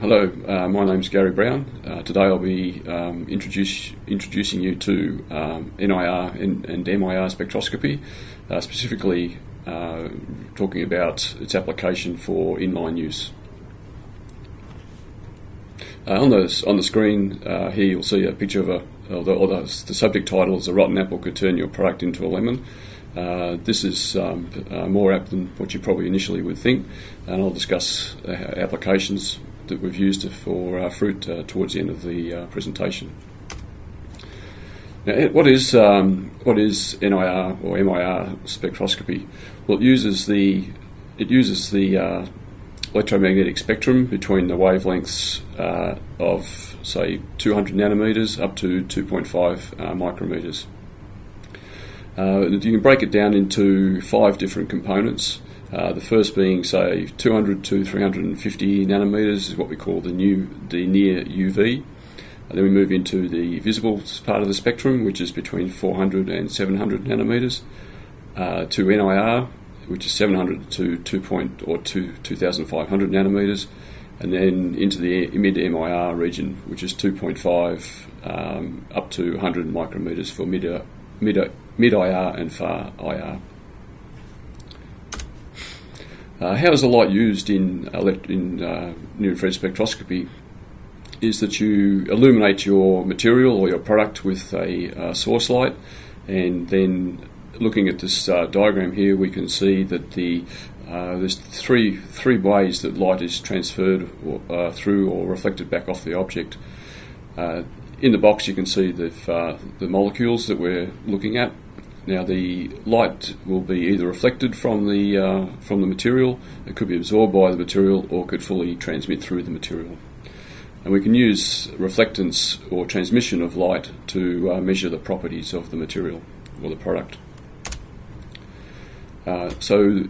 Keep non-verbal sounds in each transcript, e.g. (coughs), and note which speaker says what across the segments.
Speaker 1: Hello, uh, my name's Gary Brown. Uh, today I'll be um, introduce, introducing you to um, NIR and, and, MIR spectroscopy, uh, specifically uh, talking about its application for inline use. Uh, on, the, on the screen uh, here you'll see a picture of a, or the, or the, the, subject title is A Rotten Apple Could Turn Your Product into a Lemon. this is um, more apt than what you probably initially would think, and I'll discuss applications that we've used for uh, fruit uh, towards the end of the uh, presentation. Now, what is um, what is NIR or MIR spectroscopy? Well, it uses the it uses the uh, electromagnetic spectrum between the wavelengths uh, of say 200 nanometers up to 2.5 uh, micrometers. you can break it down into five different components. Uh, the first being, say, 200 to 350 nanometers is what we call the new the near UV. And then we move into the visible part of the spectrum, which is between 400 and 700 nanometers, uh, to NIR, which is 700 to 2 point or 2 2,500 nanometers, and then into the mid MIR region, which is 2.5 um, up to 100 micrometers for mid mid mid IR and far IR. Uh, how is the light used in, in uh, near infrared spectroscopy? Is that you illuminate your material or your product with a uh, source light, and then looking at this uh, diagram here, we can see that the uh, there's three three ways that light is transferred or, uh, through or reflected back off the object. in the box, you can see the the molecules that we're looking at, now the light will be either reflected from the uh, from the material, it could be absorbed by the material, or could fully transmit through the material. And we can use reflectance or transmission of light to uh, measure the properties of the material or the product. Uh, so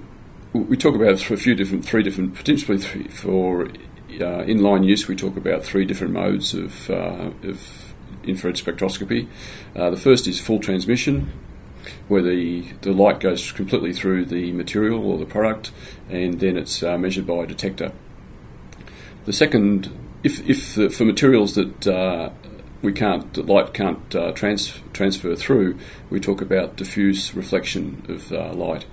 Speaker 1: we talk about a few different, three different, potentially three, for uh, inline use. We talk about three different modes of, uh, of infrared spectroscopy. Uh, the first is full transmission where the, the light goes completely through the material or the product and then it's uh, measured by a detector. The second, if, if the, for materials that uh, we can't, light can't uh, trans, transfer through, we talk about diffuse reflection of uh, light.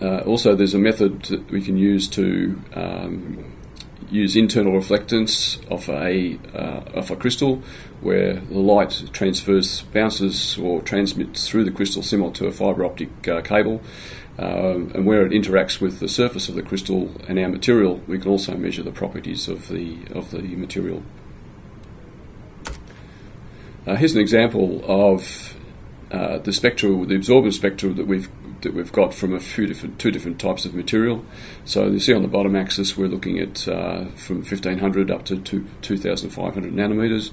Speaker 1: Uh, also, there's a method that we can use to um, use internal reflectance of a uh, of a crystal, where the light transfers, bounces, or transmits through the crystal similar to a fibre optic uh, cable. Um, and where it interacts with the surface of the crystal and our material, we can also measure the properties of the of the material. Uh, here's an example of uh, the spectral, the absorbance spectrum that we've that we've got from a few different two different types of material. So you see on the bottom axis we're looking at uh, from 1500 up to 2500 nanometers,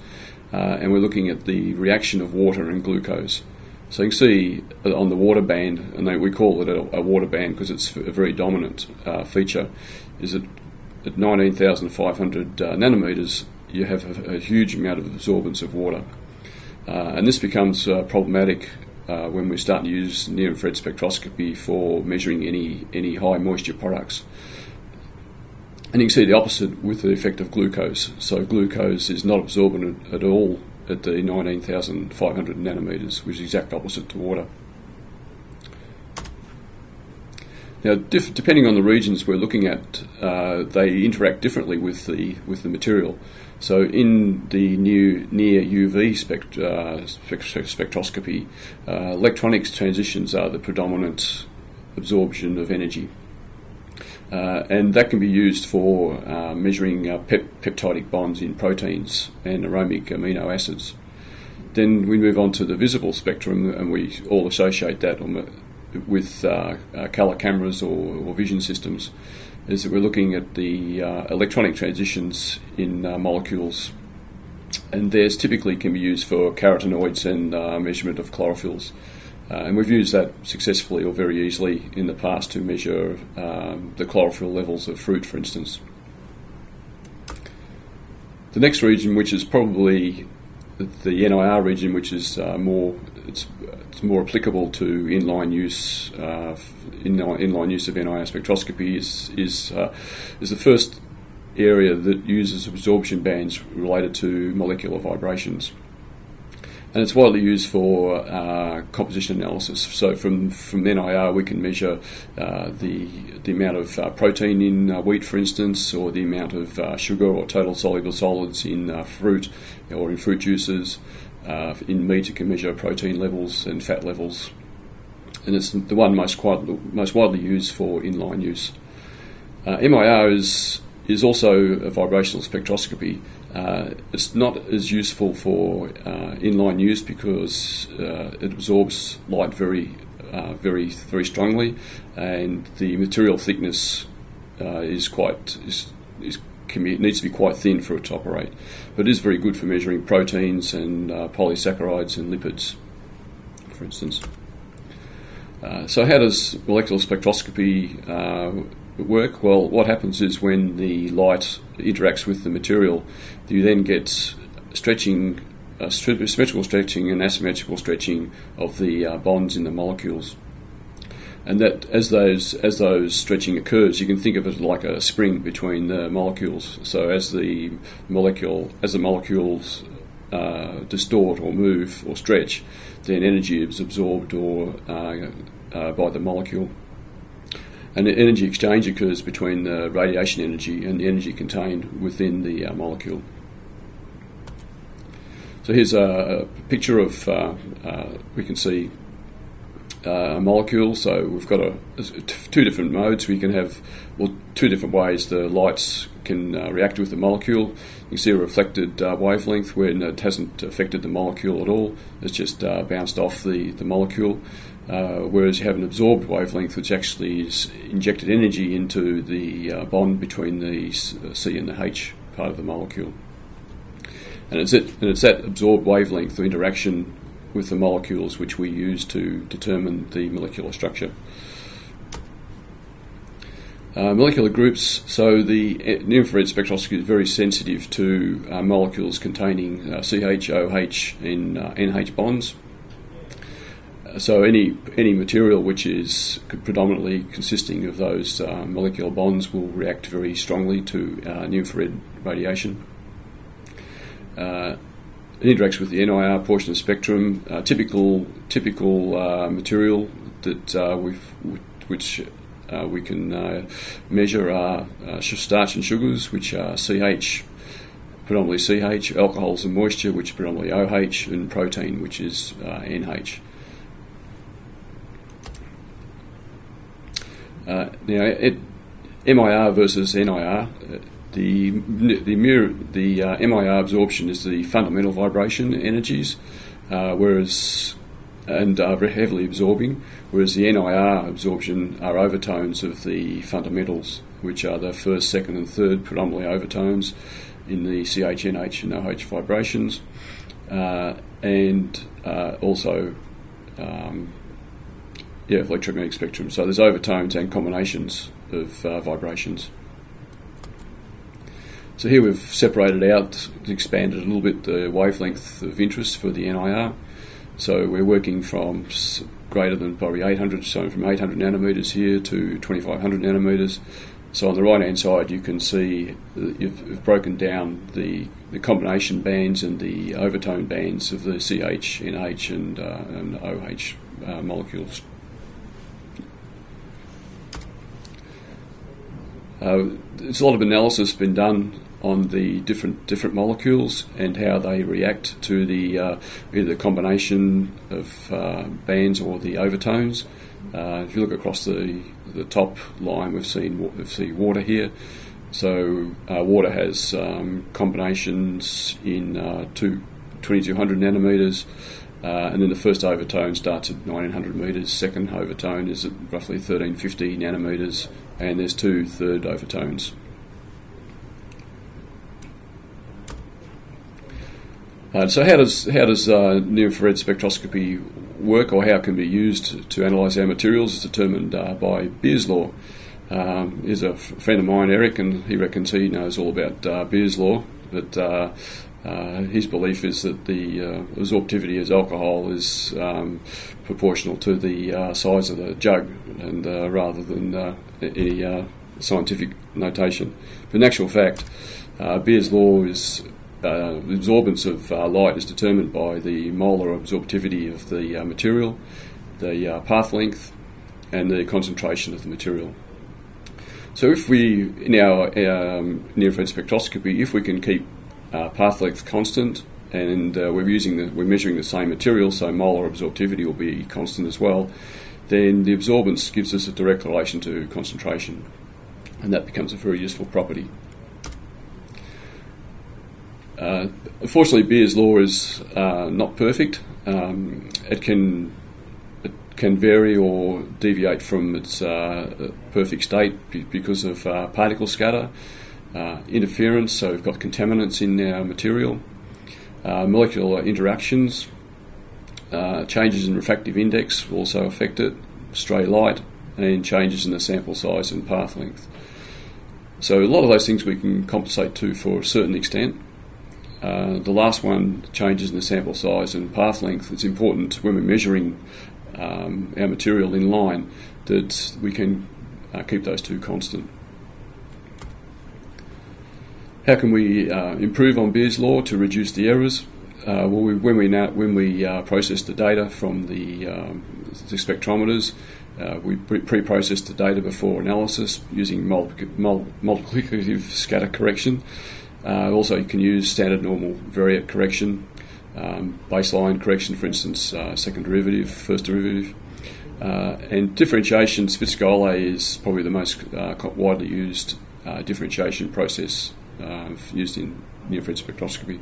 Speaker 1: uh, and we're looking at the reaction of water and glucose. So you can see uh, on the water band, and they, we call it a, a, water band because it's a very dominant uh, feature, is that at 19,500 uh, nanometers you have a, a, huge amount of absorbance of water. Uh, and this becomes problematic uh, when we start to use near infrared spectroscopy for measuring any, any high moisture products. And you can see the opposite with the effect of glucose. So, glucose is not absorbent at, all at the 19,500 nanometers, which is the exact opposite to water. Now, depending on the regions we're looking at, uh, they interact differently with the with the material. So, in the new near UV spect- uh, spectroscopy, uh, electronics transitions are the predominant absorption of energy. Uh, and that can be used for uh, measuring uh, pep- peptidic bonds in proteins and aromatic amino acids. Then we move on to the visible spectrum, and we all associate that with uh, colour cameras or, or, vision systems is that we're looking at the uh, electronic transitions in uh, molecules, and theirs typically can be used for carotenoids and uh, measurement of chlorophylls. Uh, and we've used that successfully or very easily in the past to measure um, the chlorophyll levels of fruit, for instance. The next region, which is probably the NIR region, which is uh, more it's, it's more applicable to inline use uh, inline, use of NIR spectroscopy is is uh, is the first area that uses absorption bands related to molecular vibrations. And it's widely used for uh, composition analysis. So from, from NIR, we can measure uh, the, the amount of uh, protein in uh, wheat, for instance, or the amount of uh, sugar or total soluble solids in uh, fruit or in fruit juices. In meat, it can measure protein levels and fat levels. And it's the one most, quite, most widely used for inline use. MIR is is also a vibrational spectroscopy. Uh, it's not as useful for uh, inline use because uh, it absorbs light very, uh, very, very strongly, and the material thickness uh, is quite is, is be, needs to be quite thin for it to operate. But it is very good for measuring proteins and uh, polysaccharides and lipids, for instance. so, how does molecular spectroscopy work? Well, what happens is when the light interacts with the material, you then get stretching, uh, symmetrical stretching and asymmetrical stretching of the uh, bonds in the molecules. And that as those as those stretching occurs, you can think of it like a spring between the molecules. So as the molecule as the molecules uh, distort or move or stretch, then energy is absorbed or uh, uh, by the molecule. And energy exchange occurs between the radiation energy and the energy contained within the uh, molecule. So here's a, picture of, uh, uh, we can see uh, a molecule. So we've got a, two different modes. We can have well, two different ways the lights can uh, react with the molecule. You can see a reflected uh, wavelength when it hasn't affected the molecule at all. It's just uh, bounced off the, the molecule. Uh, whereas you have an absorbed wavelength which actually is injected energy into the uh, bond between the C and the H part of the molecule. And it's, it, and it's that absorbed wavelength of interaction with the molecules which we use to determine the molecular structure. Uh, molecular groups, so the infrared spectroscopy is very sensitive to uh, molecules containing uh, CH, OH, and NH uh, bonds. So any any material which is predominantly consisting of those uh, molecular bonds will react very strongly to uh, infrared radiation. Uh, it interacts with the NIR portion of the spectrum. Uh, typical typical uh, material that uh, we which we can measure are starch and sugars, which are CH predominantly CH, alcohols and moisture, which are predominantly OH, and protein, which is NH. Uh, now, it, MIR versus NIR, uh, the the, mirror, the uh, MIR absorption is the fundamental vibration energies, uh, whereas and are very heavily absorbing, whereas the NIR absorption are overtones of the fundamentals, which are the first, second, and third predominantly overtones in the CHNH and OH vibrations, uh, and uh, also um, yeah, electromagnetic spectrum. So there's overtones and combinations of uh, vibrations. So here we've separated out, expanded a little bit the wavelength of interest for the NIR. So we're working from greater than probably 800, so from 800 nanometers here to 2500 nanometers. So on the right hand side, you can see you've, broken down the, the combination bands and the overtone bands of the CH, NH, and, uh, and OH uh, molecules. Uh, there's a lot of analysis been done on the different different molecules and how they react to the uh, either the combination of uh, bands or the overtones. Uh, if you look across the the top line, we've seen we've seen water here. So uh, water has um, combinations in uh, two, 2200 nanometers. Uh, and then the first overtone starts at 1900 metres, second overtone is at roughly 1350 nanometres, and there's two third overtones. Uh, so how does how does uh, near infrared spectroscopy work, or how it can be used to analyse our materials? Is determined uh, by Beer's law. Um, here's a f- friend of mine, Eric, and he reckons he knows all about uh, Beer's law. But uh, his belief is that the uh, absorptivity as alcohol is um, proportional to the uh, size of the jug, and uh, rather than uh, any scientific notation. But in actual fact, Beer's law is the absorbance of light is determined by the molar absorptivity of the material, the path length, and the concentration of the material. So, if we, in our um, near infrared spectroscopy, if we can keep uh, path length constant, and uh, we're using the, we're measuring the same material, so molar absorptivity will be constant as well, then the absorbance gives us a direct relation to concentration, and that becomes a very useful property. Uh, unfortunately, Beer's law is uh, not perfect. Um, it can it can vary or deviate from its uh, perfect state because of uh, particle scatter, uh, interference. So we've got contaminants in our material, uh, molecular interactions, changes in refractive index will also affect it, stray light, and changes in the sample size and path length. So a lot of those things we can compensate to for a certain extent. Uh, the last one, changes in the sample size and path length. It's important when we're measuring um, our material in line that we can uh, keep those two constant. How can we uh, improve on Beer's law to reduce the errors? Uh, well, we, when we now, when we uh, process the data from the, um, the spectrometers, uh, we pre-process the data before analysis using multiplicative scatter correction. Uh, also, you can use standard normal variate correction, um, baseline correction, for instance, uh, second derivative, first derivative. And differentiation, Savitzky-Golay is probably the most widely used differentiation process uh, used in near-field spectroscopy.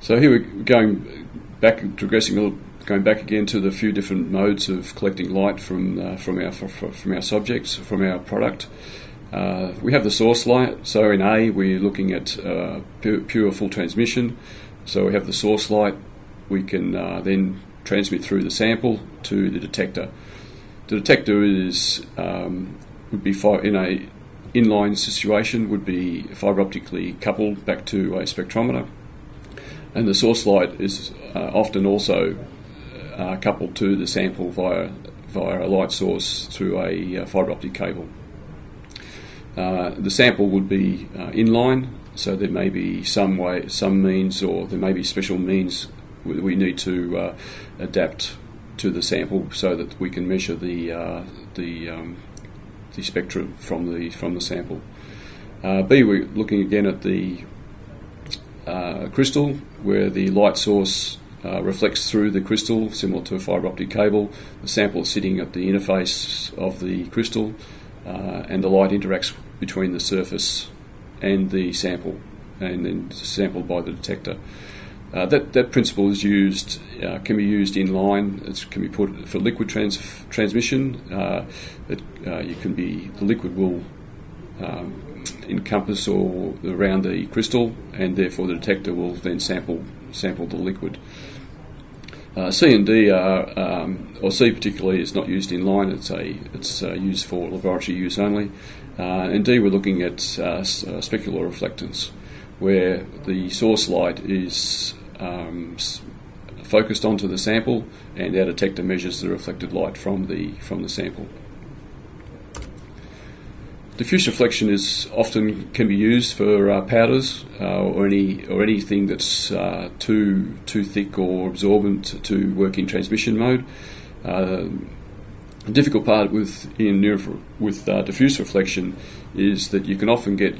Speaker 1: So here we're going back, progressing a little, going back again to the few different modes of collecting light from from our from our subjects, from our product. Uh, we have the source light. So in A, we're looking at uh, pure, pure, full transmission. So we have the source light. We can uh, then transmit through the sample to the detector. The detector is um, would be in a inline situation would be fibre optically coupled back to a spectrometer, and the source light is uh, often also uh, coupled to the sample via via a light source through a uh, fibre optic cable. Uh, the sample would be uh, inline, so there may be some way, some means, or there may be special means we need to uh, adapt to the sample so that we can measure the the um, the spectrum from the from the sample. Uh, B, we're looking again at the crystal, where the light source uh, reflects through the crystal, similar to a fibre optic cable. The sample is sitting at the interface of the crystal, uh, and the light interacts between the surface and the sample, and then sampled by the detector. Uh, that, that principle is used, uh, can be used in line, it can be put for liquid trans- transmission. Uh, it, uh, you can be, the liquid will um, encompass or around the crystal, and therefore the detector will then sample, sample the liquid. Uh, C and D are, um, or C particularly, is not used in line. It's a it's uh, used for laboratory use only. And D, we're looking at specular reflectance, where the source light is um, focused onto the sample, and our detector measures the reflected light from the from the sample. Diffuse reflection is often can be used for uh, powders uh, or any or anything that's uh, too too thick or absorbent to work in transmission mode. Uh, the difficult part with in with uh, diffuse reflection is that you can often get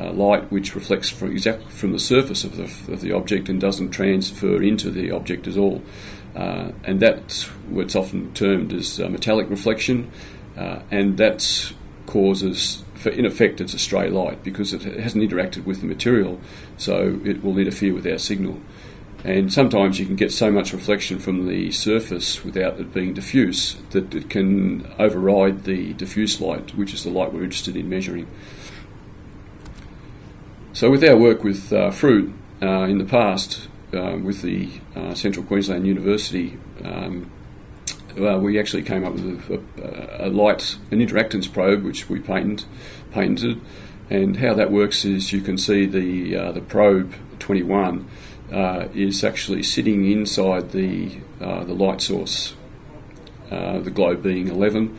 Speaker 1: uh, light which reflects from exactly from the surface of the, of the object and doesn't transfer into the object at all, uh, and that's what's often termed as uh, metallic reflection, uh, and that causes, for, in effect, it's a stray light because it hasn't interacted with the material, so it will interfere with our signal. And sometimes you can get so much reflection from the surface without it being diffuse that it can override the diffuse light, which is the light we're interested in measuring. So, with our work with uh, fruit uh, in the past, uh, with the uh, Central Queensland University, um, we actually came up with a, a, a, light, an interactance probe, which we patent, patented. And how that works is you can see the uh, the probe 21 uh, is actually sitting inside the the light source, the globe being 11,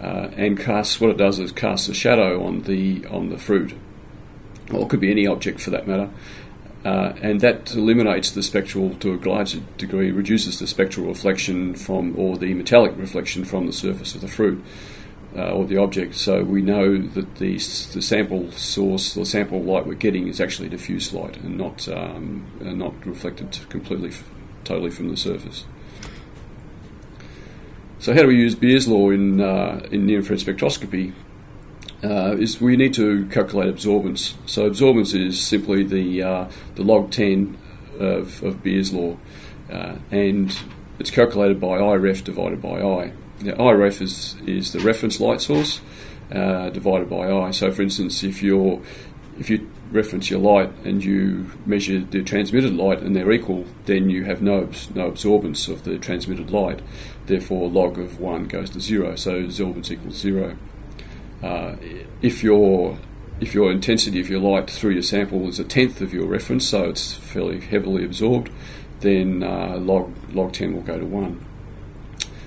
Speaker 1: uh, and casts what it does is casts a shadow on the on the fruit, or could be any object for that matter. Uh, and that eliminates the spectral to a large degree, reduces the spectral reflection from, or the metallic reflection from the surface of the fruit uh, or the object. So we know that the, the sample source, the sample light we're getting is actually diffuse light and not um, not reflected completely, totally from the surface. So how do we use Beer's law in uh, in near infrared spectroscopy? Uh, is we need to calculate absorbance. So absorbance is simply the uh, the log 10 of, of Beer's law, uh, and it's calculated by I ref divided by I. Now, I ref is is the reference light source uh, divided by I. So, for instance, if you're if you reference your light and you measure the transmitted light and they're equal, then you have no no absorbance of the transmitted light. Therefore, log of one goes to zero. So absorbance equals zero. Uh, if your if your intensity of your light through your sample is a tenth of your reference, so it's fairly heavily absorbed, then uh, log log 10 will go to one.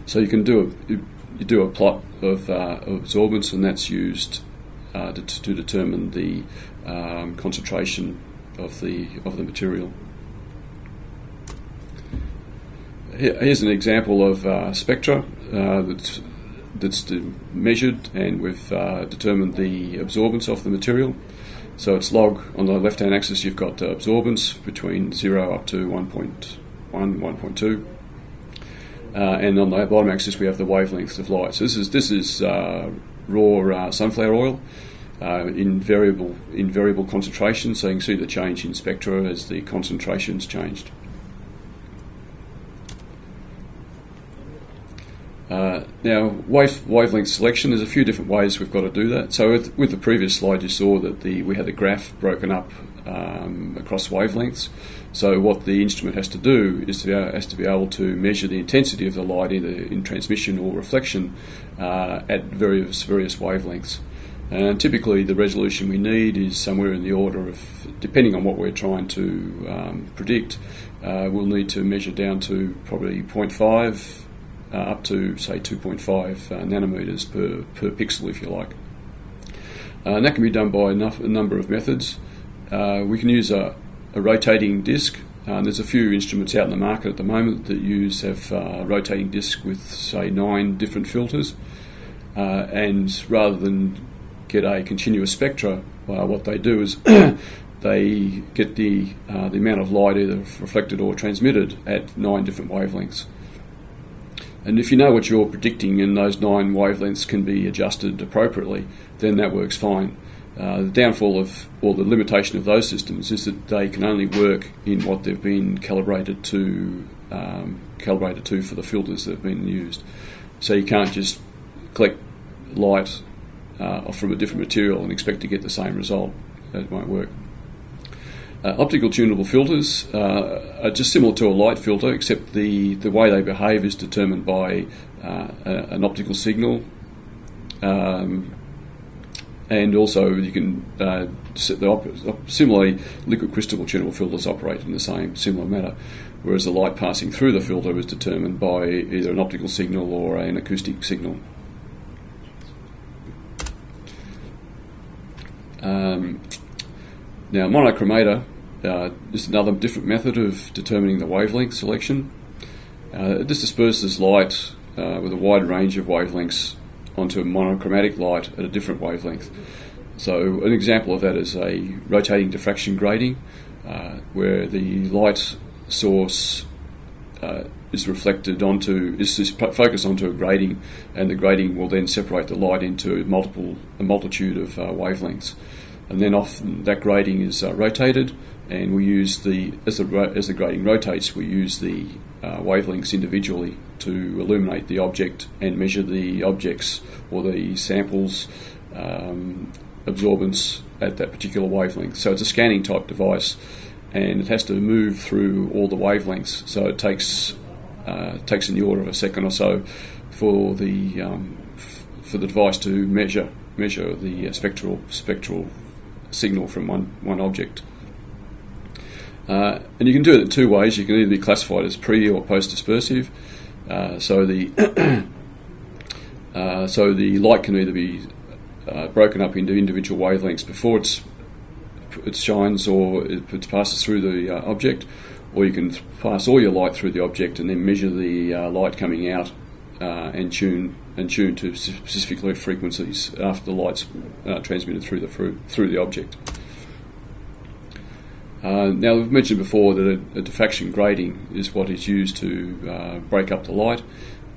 Speaker 1: So you can do a you, you do a plot of, uh, absorbance, and that's used uh, to, to, determine the um, concentration of the of the material. Here's an example of uh, spectra that's that's measured, and we've uh, determined the absorbance of the material. So it's log on the left-hand axis. You've got absorbance between zero up to 1.1, 1.2. Uh, and on the bottom axis we have the wavelengths of light. So this is this is uh, raw uh, sunflower oil uh, in variable in variable concentration. So you can see the change in spectra as the concentrations changed. Uh, now, wave, wavelength selection, there's a few different ways we've got to do that. So, with, with the previous slide, you saw that the we had the graph broken up um, across wavelengths. So, what the instrument has to do is to be, has to be able to measure the intensity of the light either in transmission or reflection uh, at various various wavelengths. And typically, the resolution we need is somewhere in the order of, depending on what we're trying to um, predict, uh, we'll need to measure down to probably 0.5 uh, up to say 2.5 uh, nanometers per, per pixel if you like. Uh, and that can be done by enough, a number of methods. we can use a, a rotating disc. Uh, there's a few instruments out in the market at the moment that use have uh, rotating disc with say nine different filters, uh, and rather than get a continuous spectra, what they do is (coughs) they get the the amount of light either reflected or transmitted at nine different wavelengths. And if you know what you're predicting and those nine wavelengths can be adjusted appropriately, then that works fine. Uh, the downfall of, or the limitation of those systems is that they can only work in what they've been calibrated to, um, calibrated to for the filters that have been used. So you can't just collect light uh, from a different material and expect to get the same result. That won't work. Uh, optical tunable filters uh, are just similar to a light filter, except the, the way they behave is determined by uh, a, an optical signal. Um, and also, you can uh, similarly, liquid crystal tunable filters operate in the same similar manner, whereas the light passing through the filter is determined by either an optical signal or an acoustic signal. Um, now, monochromator uh, is another different method of determining the wavelength selection. Uh, this disperses light uh, with a wide range of wavelengths onto a monochromatic light at a different wavelength. So, an example of that is a rotating diffraction grating, uh, where the light source uh, is reflected onto is, is focused onto a grating, and the grating will then separate the light into multiple a multitude of uh, wavelengths and then often that grating is uh, rotated, and we use the as the as the grating rotates, we use the uh, wavelengths individually to illuminate the object and measure the objects or the samples um, absorbance at that particular wavelength. So it's a scanning type device, and it has to move through all the wavelengths. So it takes uh, takes in the order of a second or so for the um, for the device to measure measure the uh, spectral spectral signal from one, one object. Uh, and you can do it in two ways. You can either be classified as pre or post dispersive. Uh, so the (clears throat) Uh, so the light can either be uh, broken up into individual wavelengths before it's, it shines or it passes through the uh, object, or you can pass all your light through the object and then measure the uh, light coming out uh, and tune and tune to specific frequencies after the light's uh, transmitted through the through, through the object. Uh, now we've mentioned before that a, a, diffraction grating is what is used to uh, break up the light.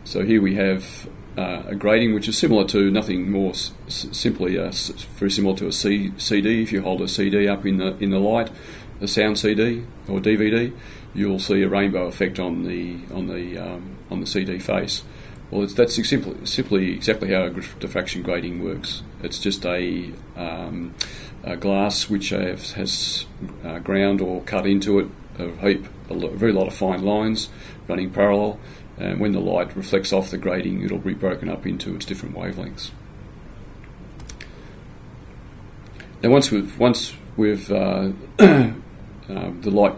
Speaker 1: So here we have uh, a grating which is similar to nothing more s- simply very similar to a C- CD. If you hold a CD up in the in the light, a sound CD or DVD, you'll see a rainbow effect on the on the um, on the CD face. Well, that's simply, simply exactly how diffraction grating works. It's just a, um, a glass which has, has uh, ground or cut into it a heap, a very lot of fine lines running parallel, and when the light reflects off the grating, it'll be broken up into its different wavelengths. Now, once we've once we've uh, (clears throat) uh, the light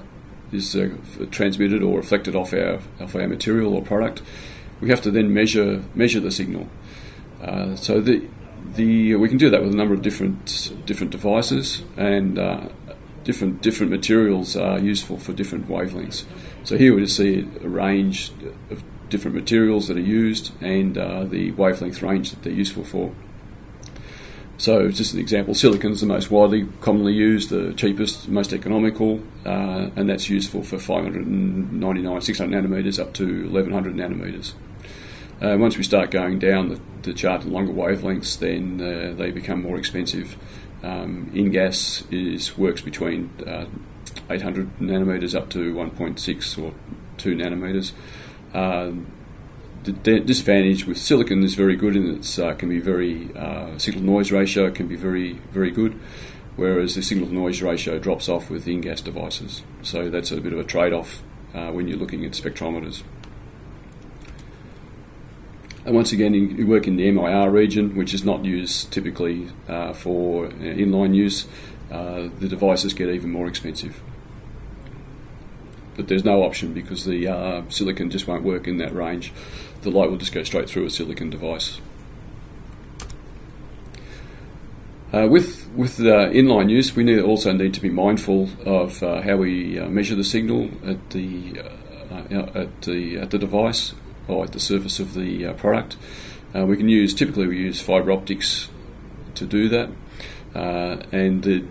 Speaker 1: is uh, transmitted or reflected off our off our material or product, we have to then measure measure the signal. Uh, so the the we can do that with a number of different different devices and uh, different different materials are useful for different wavelengths. So here we just see a range of different materials that are used and uh, the wavelength range that they're useful for. So, just an example, silicon is the most widely commonly used, the cheapest, most economical, uh, and that's useful for 599, 600 nanometers up to 1100 nanometers. Uh, once we start going down the, the chart to longer wavelengths, then uh, they become more expensive. Um, InGaAs is works between uh, 800 nanometers up to 1.6 or 2 nanometers. Um, the disadvantage with silicon is very good and it uh, can be very uh, signal noise ratio can be very very good, whereas the signal noise ratio drops off with InGaAs devices. So that's a bit of a trade off uh, when you're looking at spectrometers. And once again, you work in the MIR region, which is not used typically uh, for uh, inline use. Uh, the devices get even more expensive but there's no option because the uh, silicon just won't work in that range. The light will just go straight through a silicon device. Uh, with with uh, inline use, we need, also need to be mindful of how we measure the signal at the at the at the device or at the surface of the product. we can use typically we use fibre optics to do that, and the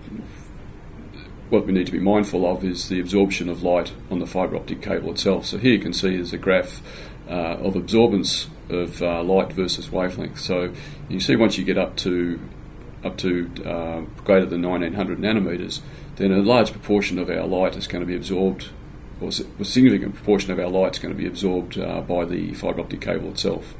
Speaker 1: what we need to be mindful of is the absorption of light on the fibre optic cable itself. So here you can see there's a graph uh, of absorbance of uh, light versus wavelength. So you see once you get up to up to uh, greater than 1900 nanometers, then a large proportion of our light is going to be absorbed, or a significant proportion of our light is going to be absorbed uh, by the fibre optic cable itself.